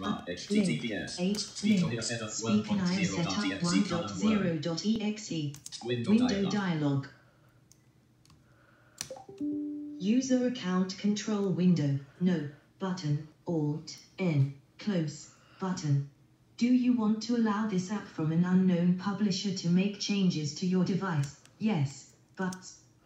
Link. HTTPS. 8. Speakonia Link. a set of Speakonia have set up 1.0.exe column 1. 1.0.exe. Window, Window dialog. User account control window. No. Button. Alt. N. Close. Button. Do you want to allow this app from an unknown publisher to make changes to your device? Yes. But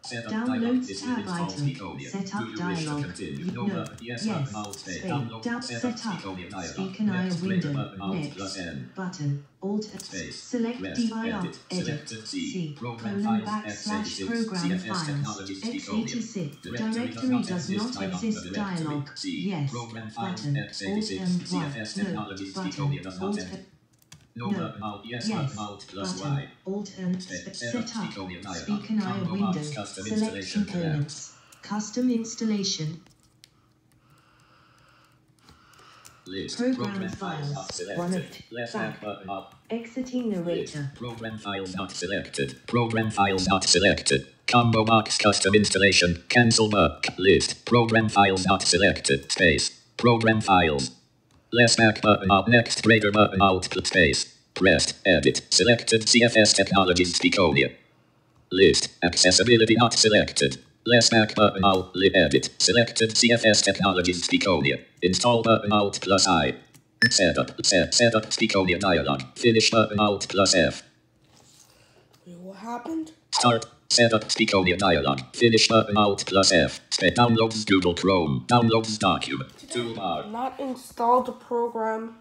Set up Downloads. Tab item. Set up Do you wish to dialog. No, no. Yes, Yes. space. Download. Down- Set up up. Speakonia. Speak and I Next window. trigger button. Alt Next. button. Alt. Space. Select dir. Edit. C. Colon files. backslash X86. program files. technologies. X86. Directory does not exist. Dialog. Yes. Button. Alt X86. and CFS No. technologies. Button. Does not Alt. No. Yes, Yes. plus Button. Y. Set- set up up. Speakonia. Speak and I Combo box window. custom Select installation components. Custom installation. List. Program files files. not selected. One of Left back. back button up. Exiting List. narrator. Program files not selected. Program files not selected. Combo box custom installation. Cancel work. List. Program files not selected. Space. Program files. Left back button up. Uh, next trigger button uh, alt plus space. Pressed. Edit. Selected CFS technologies Speakonia. List. Accessibility not selected. Left back button uh, alt li edit. Selected CFS technologies Speakonia. Install button alt plus I. Setup. Set. Setup Speakonia dialog. Finish button alt plus F. What happened? Start. Setup Speakonia dialog. Finish button alt plus F. Spe- downloads Google Chrome. Downloads document. Toolbar. Not install the program.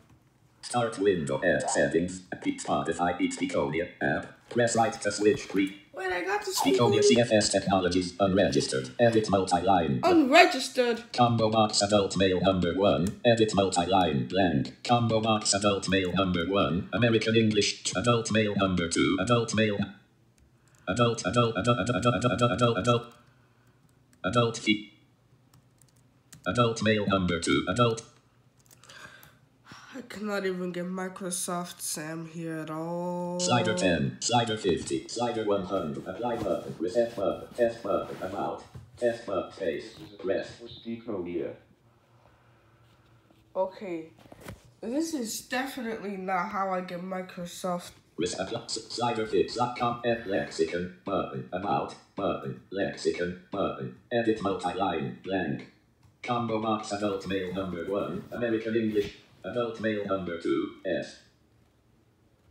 Start window. Add settings. Spotify. Speakonia. App. Press right to switch. Pre. Wait, I got the Speakonia speaker CFS technologies unregistered. Edit multi-line. unregistered. Combo box adult male number one. Edit multi-line blank. Combo box adult male number one. American English adult male number two. Adult male. Adult adult adult adult adult adult adult adult. Adult fee. Adult male number two. Adult. I cannot even get Microsoft Sam here at all. Slider 10. Slider 50. Slider 100. Apply button. Reset button. Test button. About. Test button. Space. Rest. Speakonia. Okay, this is definitely not how I get Microsoft. Reset slider fix com F lexicon button about button lexicon button edit multi-line blank combo box adult male number one American English adult male number two S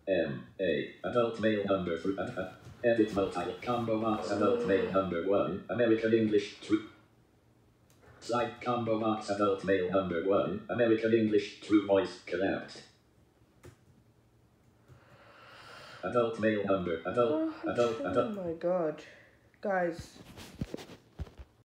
M. A. Adult male number three uh, uh, edit multi combo box adult male number one. American English true slide combo box adult male number one. American English true voice collapsed. Adult male number adult adult. Oh my god. Guys,